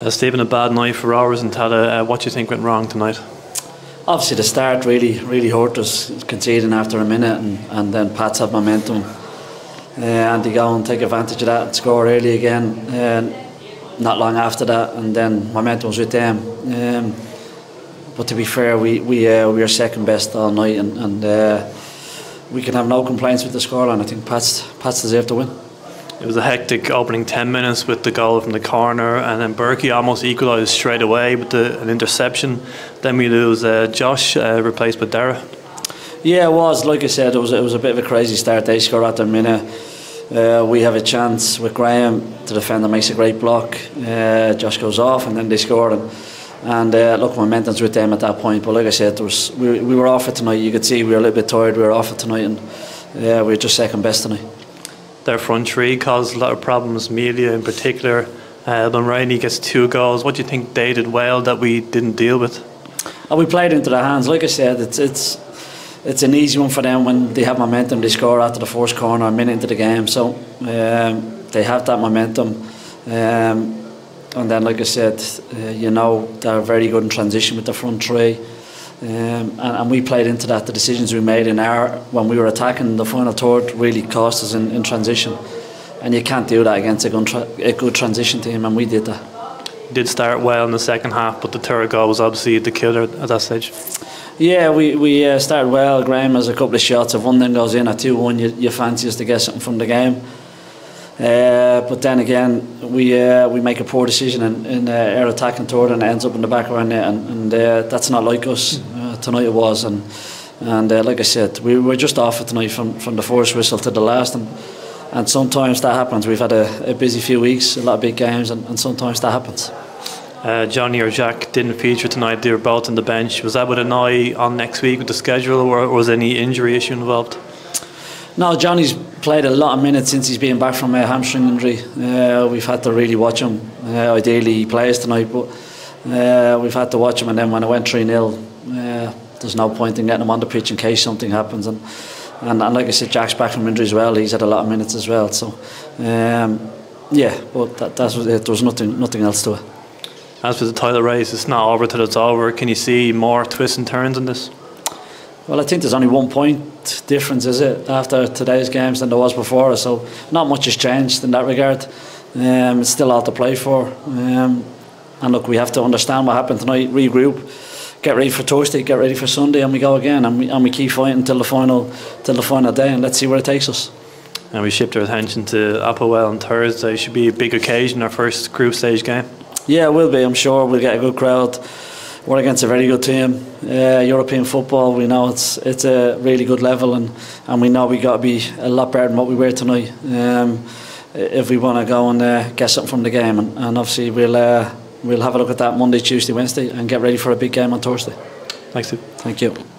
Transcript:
Uh, Stephen, a bad night for Rovers and Tallaght. Uh, what do you think went wrong tonight? Obviously, the start really, really hurt us, conceding after a minute, and, and then Pats had momentum. Uh, and they go and take advantage of that and score early again. Uh, not long after that, and then momentum was with them. Um, but to be fair, we we uh, we were second best all night, and, and uh, we can have no complaints with the scoreline. I think Pats Pats deserve to win. It was a hectic opening 10 minutes with the goal from the corner, and then Berkey almost equalised straight away with the, an interception. Then we lose uh, Josh, uh, replaced with Dara. Yeah, it was. Like I said, it was, it was a bit of a crazy start. They scored at the minute. Uh, we have a chance with Graham to defend and makes a great block. Uh, Josh goes off, and then they score. And, and uh, look, momentum's with them at that point. But like I said, was, we, we were off it tonight. You could see we were a little bit tired. We were off it tonight, and uh, we were just second best tonight their front three caused a lot of problems. Melia in particular. Uh, Riley gets two goals. What do you think they did well that we didn't deal with? Oh, we played into their hands. Like I said, it's it's it's an easy one for them when they have momentum. They score after the first corner a minute into the game, so um, they have that momentum. Um, and then, like I said, uh, you know they're very good in transition with the front three. Um, and, and, we played into that. The decisions we made in our when we were attacking the final third really cost us in, in transition, and you can't do that against a good, a good transition team, and we did that. Did start well in the second half, but the third goal was obviously the killer at that stage. Yeah, we we uh, started well. Graham has a couple of shots. If one then goes in at two one, you, you fancy us to get something from the game. Uh, but then again, we uh, we make a poor decision in, in uh, our attacking third and it ends up in the back of our net, and, and uh, that's not like us. Uh, tonight it was, and and uh, like I said, we were just off it tonight from, from the first whistle to the last, and and sometimes that happens. We've had a, a busy few weeks, a lot of big games, and, and sometimes that happens. Johnny or Jack didn't feature tonight. They were both on the bench. Was that with an eye on next week with the schedule, or was any injury issue involved? No, Johnny's played a lot of minutes since he's been back from a hamstring injury. Uh, we've had to really watch him. Uh, ideally, he plays tonight, but uh, we've had to watch him. And then when I went 3 0, uh, there's no point in getting him on the pitch in case something happens. And, and, and like I said, Jack's back from injury as well. He's had a lot of minutes as well. So, um, yeah, but that, that's it. There was nothing, nothing else to it. As for the title race, it's not over till it's over. Can you see more twists and turns in this? Well, I think there's only one point difference, is it, after today's games than there was before. So not much has changed in that regard. Um, it's still all to play for. Um, and look, we have to understand what happened tonight, regroup, get ready for Thursday, get ready for Sunday, and we go again, and we, and we keep fighting until the final, till the final day, and let's see where it takes us. And we shift our attention to APOEL on Thursday. It should be a big occasion, our first group stage game. Yeah, it will be. I'm sure we'll get a good crowd we're against a very good team. Uh, European football, we know it's it's a really good level, and, and we know we got to be a lot better than what we were tonight. Um, if we want to go and uh, get something from the game, and, and obviously we'll uh, we'll have a look at that Monday, Tuesday, Wednesday, and get ready for a big game on Thursday. Thanks, Steve. Thank you.